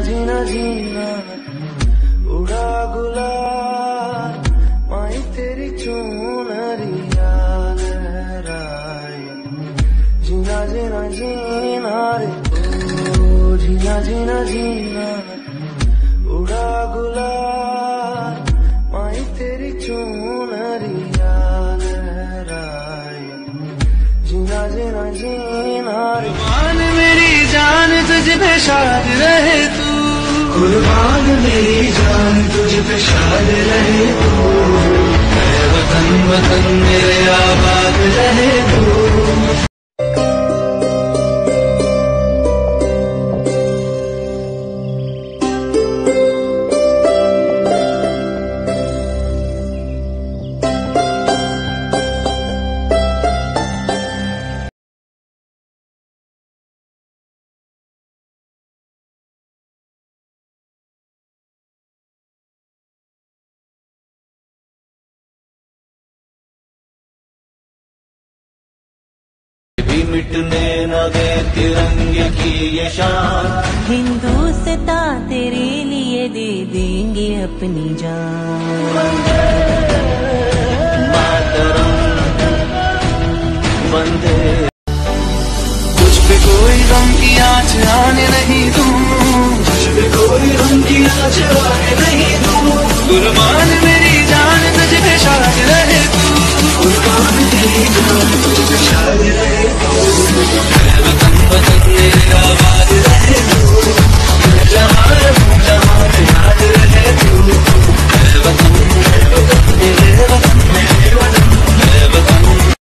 जीना जीना। उड़ा गुलाल, माई तेरी चूनरिया लहराए जीना जीना जीना रे ओ जीना जीना जीना। उड़ा गुलाल, माई तेरी चूनरिया लहराए जीना जीना जीना रे। मान मेरी जान तुझ पे शाद रहे तू। कुर्बान मेरी जान तुझ पे शाद रहे। तू वतन वतन मेरे आबाद भी मिटने न दे तिरंगे की ये शान। हिंदुस्ता तेरे लिए दे देंगे अपनी जान। मातरम वंदे कुछ पे कोई गम की आँच आने नहीं।